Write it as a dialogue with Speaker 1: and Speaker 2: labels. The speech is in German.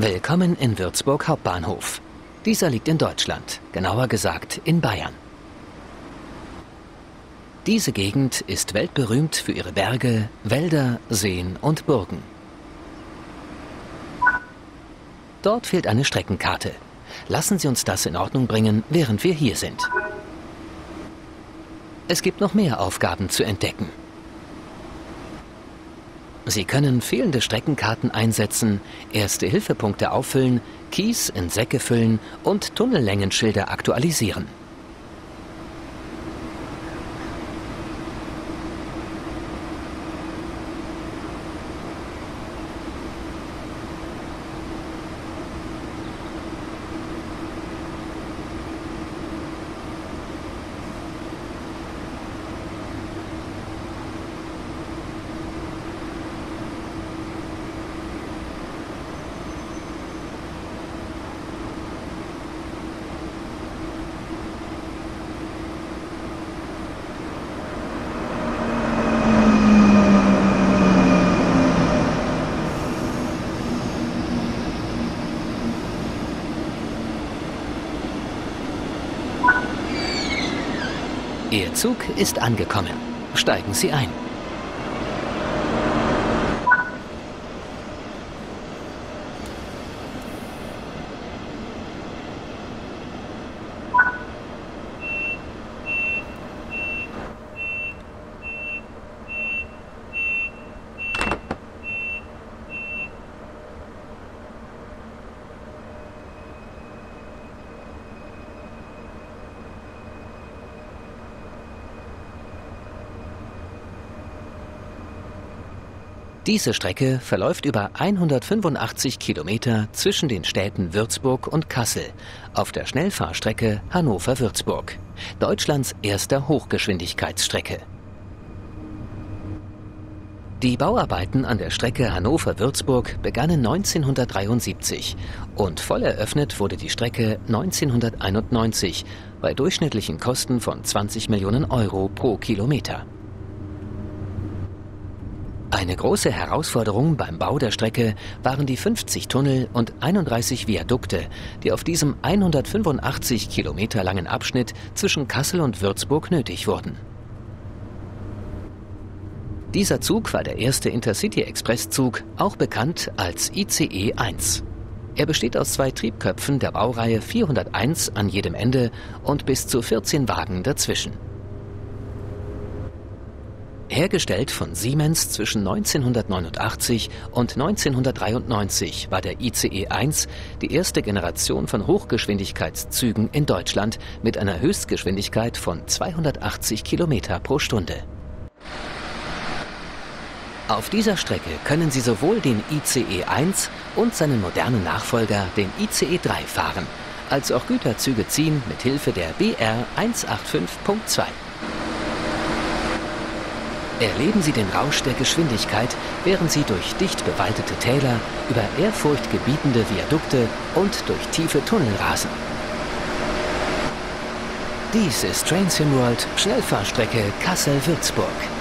Speaker 1: Willkommen in Würzburg Hauptbahnhof. Dieser liegt in Deutschland, genauer gesagt in Bayern. Diese Gegend ist weltberühmt für ihre Berge, Wälder, Seen und Burgen. Dort fehlt eine Streckenkarte. Lassen Sie uns das in Ordnung bringen, während wir hier sind. Es gibt noch mehr Aufgaben zu entdecken. Sie können fehlende Streckenkarten einsetzen, erste Hilfepunkte auffüllen, Kies in Säcke füllen und Tunnellängenschilder aktualisieren. Ihr Zug ist angekommen. Steigen Sie ein. Diese Strecke verläuft über 185 Kilometer zwischen den Städten Würzburg und Kassel auf der Schnellfahrstrecke Hannover-Würzburg, Deutschlands erster Hochgeschwindigkeitsstrecke. Die Bauarbeiten an der Strecke Hannover-Würzburg begannen 1973 und voll eröffnet wurde die Strecke 1991 bei durchschnittlichen Kosten von 20 Millionen Euro pro Kilometer. Eine große Herausforderung beim Bau der Strecke waren die 50 Tunnel und 31 Viadukte, die auf diesem 185 Kilometer langen Abschnitt zwischen Kassel und Würzburg nötig wurden. Dieser Zug war der erste Intercity-Express-Zug, auch bekannt als ICE 1. Er besteht aus zwei Triebköpfen der Baureihe 401 an jedem Ende und bis zu 14 Wagen dazwischen. Hergestellt von Siemens zwischen 1989 und 1993 war der ICE 1 die erste Generation von Hochgeschwindigkeitszügen in Deutschland mit einer Höchstgeschwindigkeit von 280 Kilometer pro Stunde. Auf dieser Strecke können Sie sowohl den ICE 1 und seinen modernen Nachfolger, den ICE 3, fahren, als auch Güterzüge ziehen mit Hilfe der BR 185.2. Erleben Sie den Rausch der Geschwindigkeit, während Sie durch dicht bewaldete Täler, über ehrfurchtgebietende Viadukte und durch tiefe Tunnel rasen. Dies ist Train Sim World Schnellfahrstrecke Kassel-Würzburg.